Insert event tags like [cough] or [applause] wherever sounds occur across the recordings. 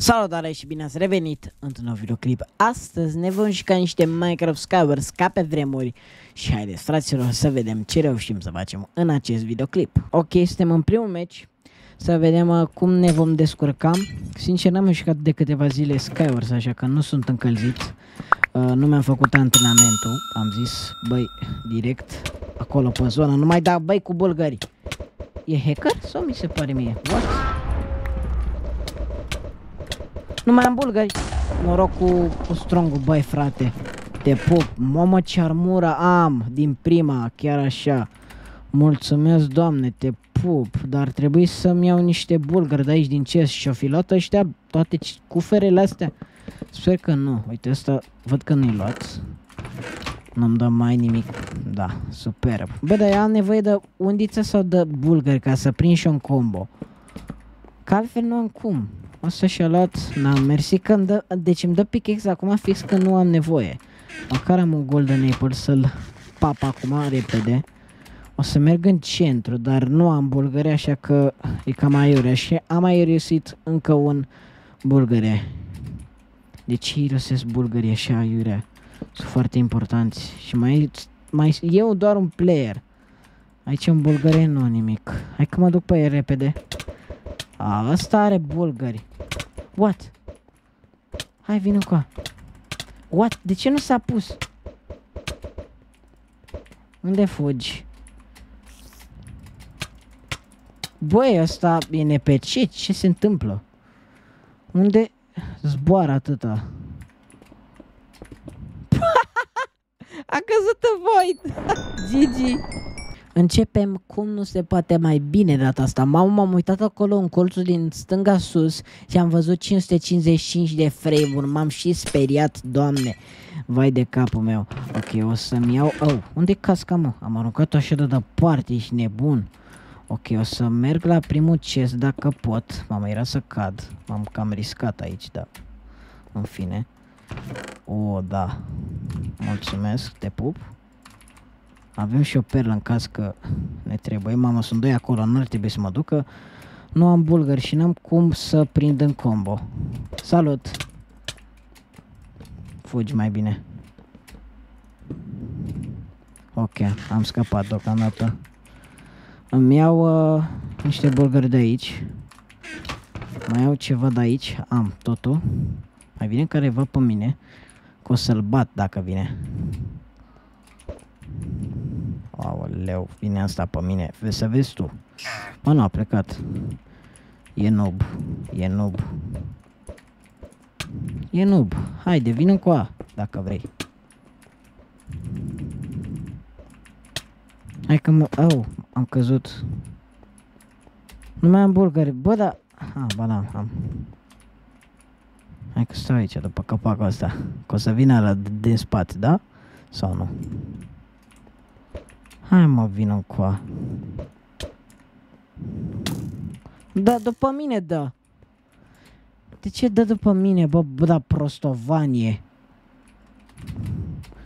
Salutare și bine ați revenit într-un nou videoclip. Astăzi ne vom juca niște Minecraft Skywars ca pe vremuri și haideți fraților să vedem ce reușim să facem în acest videoclip. Ok, suntem în primul meci, să vedem uh, cum ne vom descurca. Sincer n-am jucat de câteva zile Skywars, așa că nu sunt încălzit. Uh, nu mi-am făcut antrenamentul, am zis, băi, direct acolo pe zona, nu mai da băi cu bulgări. E hacker sau mi se pare mie? What? Nu mai am bulgari. Noroc cu, cu strongul, băi frate. Te pup. Mamă ce armură am din prima, chiar așa. Mulțumesc, doamne, te pup. Dar trebuie să-mi iau niște bulgari de aici din chest și-o fi luat ăștia toate cuferele astea. Sper că nu. Uite, asta văd că nu-i luat. Nu-mi dă mai nimic. Da, superb. Bă, dar am nevoie de undiță sau de bulgari ca să prind și un combo. Că altfel nu am cum. Asta și-a luat, n-am mersi că îmi dă, deci îmi dă pickaxe acum fix că nu am nevoie. Măcar am un golden apple să-l pap acum repede. O să merg în centru, dar nu am bulgăre, așa că e cam aiurea și am mai irosit încă un bulgăre. De ce irosesc bulgării așa aiurea? Sunt foarte importanți și mai, mai eu doar un player. Aici un bulgăre nu nimic. Hai că mă duc pe el repede. A, ăsta are bulgări. What? Hai, vină cu What? De ce nu s-a pus? Unde fugi? Băi, ăsta e nepecit. Ce se întâmplă? Unde zboară atâta? [laughs] A căzut în void! [laughs] Gigi! Începem cum nu se poate mai bine data asta. M-am uitat acolo în colțul din stânga sus și am văzut 555 de frame-uri. M-am și speriat, doamne. Vai de capul meu. Ok, o să-mi iau... Oh, unde casca, mă? Am aruncat-o așa de departe, ești nebun. Ok, o să merg la primul chest dacă pot. Mama, era să cad. M-am cam riscat aici, da. În fine. O, oh, da. Mulțumesc, te pup. Avem și o perlă în caz că ne trebuie. Mama, sunt doi acolo, nu ar trebui să mă ducă. Nu am bulgări și n-am cum să prind în combo. Salut! Fugi mai bine. Ok, am scăpat deocamdată. Îmi iau uh, niște bulgări de aici. Mai iau ceva de aici. Am totul. Mai vine careva pe mine. Că o să-l bat dacă vine. Aoleu, vine asta pe mine. Vezi să vezi tu. Mă, nu a plecat. E noob. E noob. E noob. Haide, vină cu a, dacă vrei. Hai că mă... Au, am căzut. Nu mai am bulgari. Bă, da... Ha, ba da, am. Hai că stau aici după capacul ăsta. Că o să vină la din spate, da? Sau nu? Hai mă, vină cu a. Da, după mine, da. De ce dă după mine, bă, bă da prostovanie?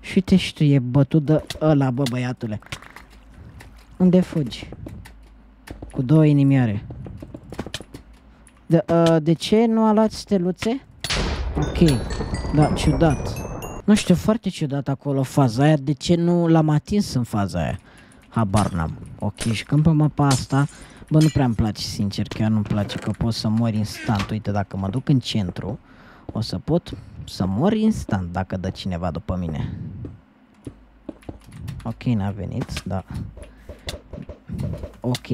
Și uite și tu, e bătut de ăla, bă, băiatule. Unde fugi? Cu două inimioare. De, uh, de ce nu a luat steluțe? Ok, da, ciudat. Nu știu, foarte ciudat acolo faza aia. De ce nu l-am atins în faza aia? Habar n-am. Ok, și când pe mapa asta, bă, nu prea îmi place, sincer, chiar nu-mi place că pot să mor instant. Uite, dacă mă duc în centru, o să pot să mor instant dacă dă cineva după mine. Ok, n-a venit, da. Ok.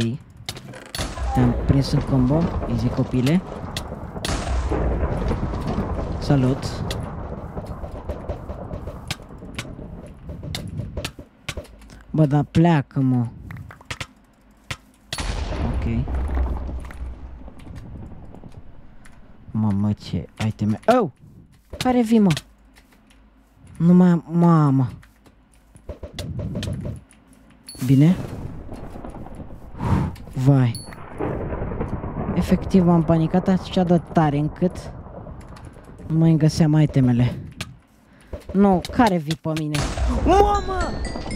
Te-am prins în combo, easy copile. Salut. Bă, dar pleacă, mă. Ok. Mamă, ce iteme... Oh! Care vii, mă? Nu mai am... Mamă. Bine? Vai. Efectiv am panicat așa de tare încât nu mai găseam itemele. Nu, care vii pe mine? Mamă!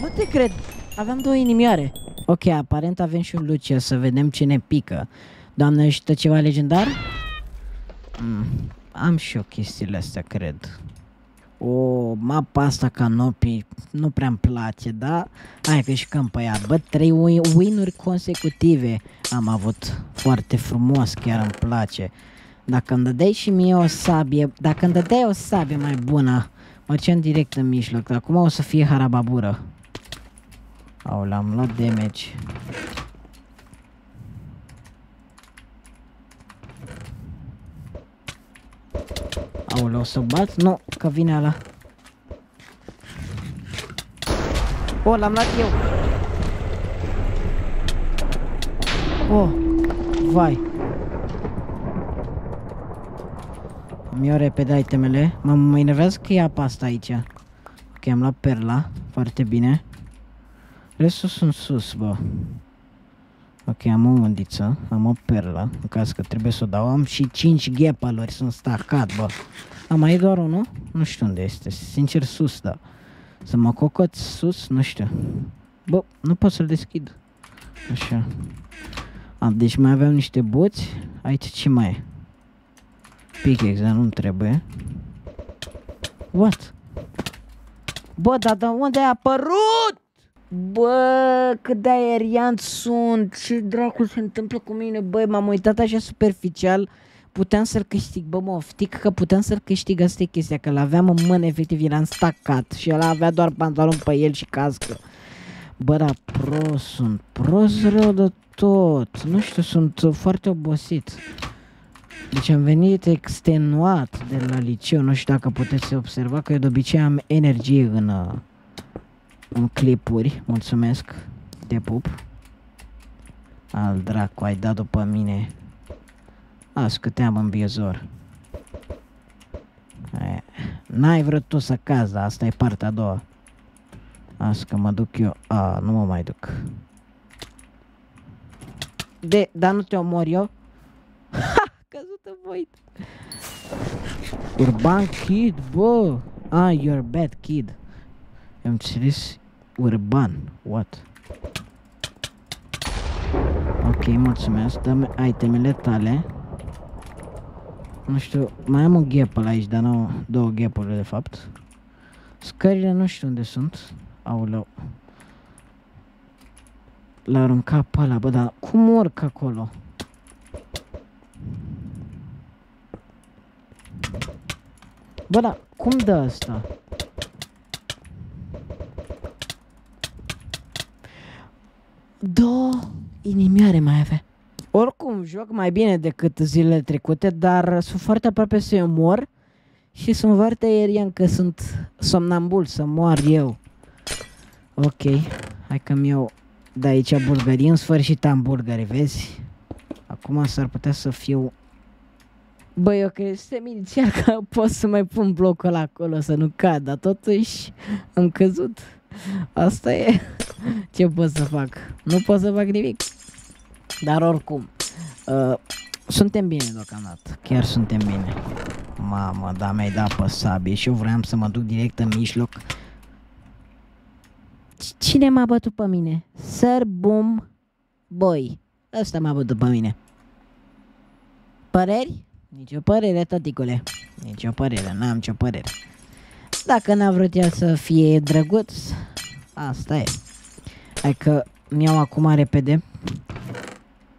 Nu te cred! Aveam două inimioare. Ok, aparent avem și un Lucia, să vedem ce ne pică. Doamne, ajută ceva legendar? Mm, am și eu chestiile astea, cred. O mapa asta canopii nu prea îmi place, da? Hai că și pe ea. Bă, trei win-uri consecutive am avut. Foarte frumos, chiar îmi place. Dacă îmi dădeai și mie o sabie, dacă îmi dădeai o sabie mai bună, mă în direct în mijloc. Acum o să fie harababură. Au, l-am luat damage. Aoleu, o să bat? Nu, că vine ala. O, l-am luat eu. Oh, vai. Mi iau repede itemele. Mă, mă enervează că e apa asta aici. Ok, am luat perla. Foarte bine. Restul sunt sus, bă. Ok, am o undiță, am o perlă, în caz că trebuie să o dau. Am și 5 ghepaluri, sunt stacat, bă. Am mai doar unul? Nu știu unde este, sincer sus, da. Să mă cocot sus, nu știu. Bă, nu pot să-l deschid. Așa. A, deci mai aveam niște boți. Aici ce mai e? Pickaxe, dar nu trebuie. What? Bă, dar de unde a apărut? Bă, cât de aerian sunt, ce dracu se întâmplă cu mine, băi, m-am uitat așa superficial, puteam să-l câștig, bă, mă oftic că puteam să-l câștig, asta e chestia, că l-aveam în mână, efectiv, era stacat și el avea doar pantalon pe el și cască. Bă, dar prost sunt, prost rău de tot, nu știu, sunt foarte obosit. Deci am venit extenuat de la liceu, nu știu dacă puteți observa că eu de obicei am energie în, în clipuri, mulțumesc, te pup. Al dracu, ai dat după mine. A, scăteam în biezor. N-ai vrut tu să cazi, asta e partea a doua. Asta că mă duc eu. A, nu mă mai duc. De, dar nu te omor eu? [laughs] Ha, căzut în voit. Urban kid, bă. Ah, you're a bad kid. Am înțeles urban. What? Ok, mulțumesc. Dă-mi itemele tale. Nu știu, mai am un ghepăl aici, dar nu două ghepuri de fapt. Scările nu știu unde sunt. Aoleu. L-a aruncat pe ăla, bă, dar cum urc acolo? Bă, dar cum dă asta? Două inimioare mai avea. Oricum, joc mai bine decât zilele trecute, dar sunt foarte aproape să eu mor și sunt foarte aerian că sunt somnambul, să mor eu. Ok, hai că-mi iau de aici bulgării, în sfârșit am bulgări, vezi? Acum s-ar putea să fiu... Bă, eu cred este inițial că pot să mai pun blocul acolo să nu cad, dar totuși am căzut. Asta e. Ce pot să fac? Nu pot să fac nimic. Dar oricum, uh, suntem bine deocamdată. Chiar suntem bine. Mamă, da, mi-ai dat pe sabie și eu vreau să mă duc direct în mijloc. Cine m-a bătut pe mine? Sir Boom Boy. Ăsta m-a bătut pe mine. Păreri? Nici o părere, tăticule. Nici o părere, n-am ce părere. Dacă n-a vrut el să fie drăguț, asta e. Hai că mi-au acum repede.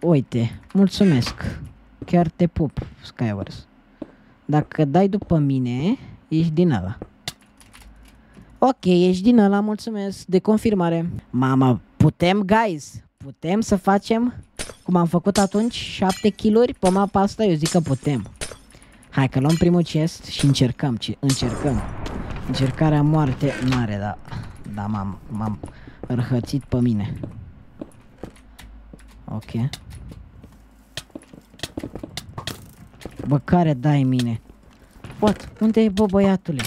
Uite, mulțumesc. Chiar te pup, Skywars. Dacă dai după mine, ești din ăla. Ok, ești din ăla, mulțumesc de confirmare. Mama, putem, guys? Putem să facem cum am făcut atunci 7 kiluri pe mapa asta? Eu zic că putem. Hai că luăm primul chest și încercăm, ci încercăm. Încercarea moarte mare, da. Da, m-am, m-am răhățit pe mine. Ok. Bă, care dai mine? What? Unde e, bă, băiatule?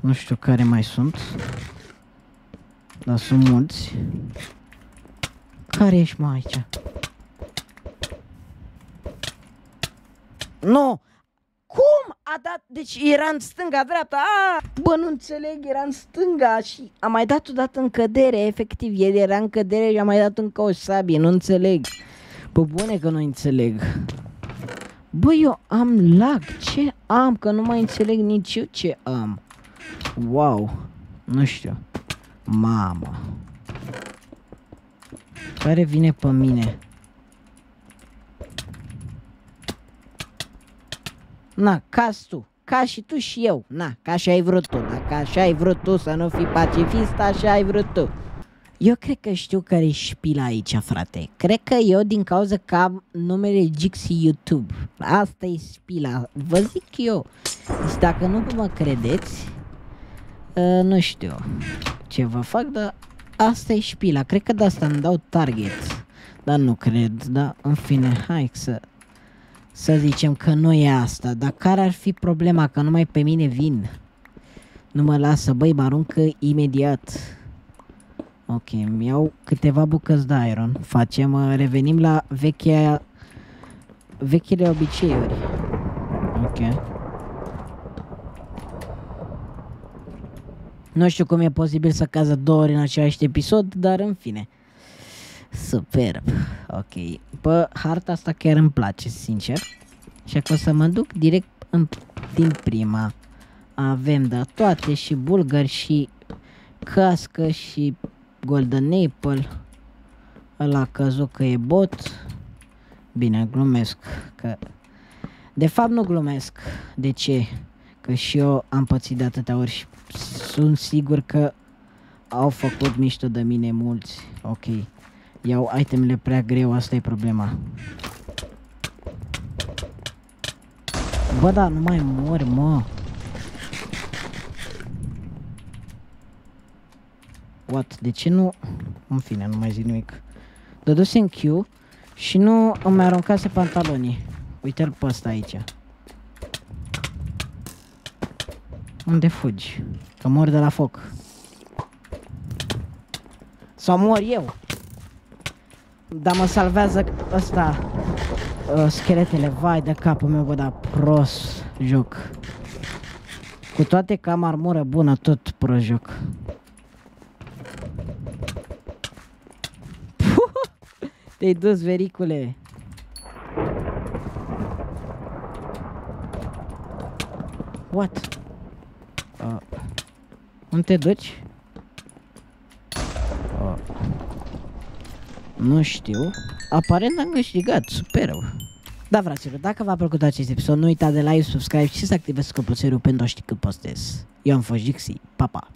Nu știu care mai sunt. Dar sunt mulți. Care ești mai aici? Nu! Cum a dat? Deci era în stânga-dreapta. A, bă, nu înțeleg, era în stânga și a mai dat odată în cădere, efectiv. El era în cădere și a mai dat încă o sabie, nu înțeleg. Bă, bune că nu înțeleg. Bă, eu am lag, ce am? Că nu mai înțeleg nici eu ce am. Wow, nu știu. Mamă. Care vine pe mine? Na, ca tu. Ca și tu și eu. Na, ca așa ai vrut tu. Dacă așa ai vrut tu să nu fii pacifist, așa ai vrut tu. Eu cred că știu care e șpila aici, frate. Cred că eu, din cauza că am numele Gixi YouTube. Asta e șpila. Vă zic eu. Deci dacă nu mă credeți, uh, nu știu ce vă fac, dar asta e șpila. Cred că de asta îmi dau target. Dar nu cred, dar în fine, hai să să zicem că nu e asta, dar care ar fi problema că numai pe mine vin? Nu mă lasă, băi, mă aruncă imediat. Ok, îmi iau câteva bucăți de iron. Facem, uh, revenim la vechea, vechile obiceiuri. Ok. Nu știu cum e posibil să cază două ori în același episod, dar în fine. Superb. Ok. Bă, harta asta chiar îmi place, sincer. Și că o să mă duc direct în, din prima. Avem de toate și bulgari și cască și golden apple. Ăla căzut că e bot. Bine, glumesc. Că... De fapt nu glumesc. De ce? Că și eu am pățit de atâtea ori și sunt sigur că au făcut mișto de mine mulți. Ok. Iau itemele prea greu, asta e problema. Bă, da, nu mai mori, mă. What? De ce nu... În fine, nu mai zic nimic. Dăduse în Q și nu îmi mai aruncase pantalonii. Uite-l pe ăsta aici. Unde fugi? Că mor de la foc. Sau mor eu. Dar mă salvează ăsta uh, Scheletele, vai de capul meu, bă, da, prost joc Cu toate că am armură bună, tot pro joc [laughs] Te-ai dus, vericule What? Uh, unde te duci? Nu știu. Aparent am câștigat, super. Da, fraților, dacă v-a plăcut acest episod, nu uitați de like, subscribe și să activați clopoțelul pentru a ști când postez. Eu am fost Gixi, pa, pa!